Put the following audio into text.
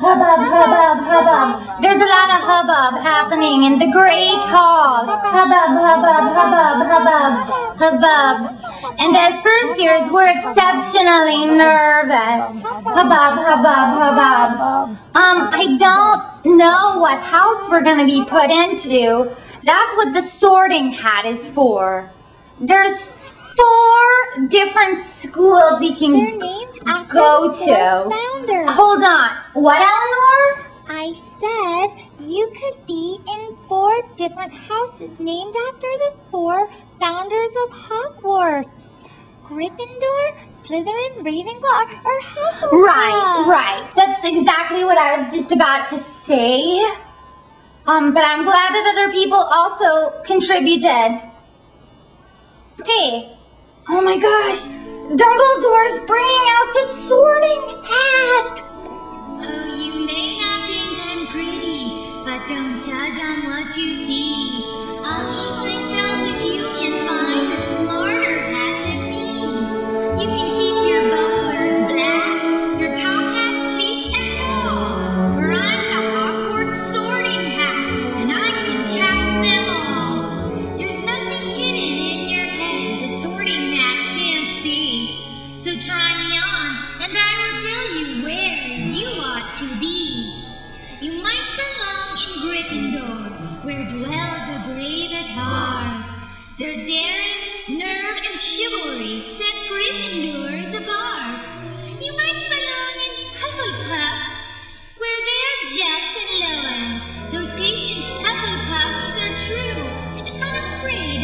Hubbub, hubbub, hubbub. There's a lot of hubbub happening in the Great Hall. Hubbub, hubbub, hubbub, hubbub, hubbub. And as first years, we're exceptionally nervous. Hubbub, hubbub, hubbub. Um, I don't know what house we're gonna be put into. That's what the sorting hat is for. There's four different schools we can They're named after go to. Hold on. What, Eleanor? I said you could be in four different houses named after the four founders of Hogwarts. Gryffindor, Slytherin, Ravenclaw, or Hufflepuff. Right, right. That's exactly what I was just about to say. Um, but I'm glad that other people also contributed. Okay. Oh my gosh. Dumbledore's bringing out the sorting hat. On what you can find a smarter hat than me. You can keep your bowlers black, your top hats neat and tall, but I'm the Hogwarts sorting hat, and I can cast them all. There's nothing hidden in your head the sorting hat can see oaken where dwell the brave at heart. Their daring, nerve, and chivalry set Gryffindors apart. You might belong in Hufflepuff, where they're just and loyal. Those patient Hufflepuffs are true and unafraid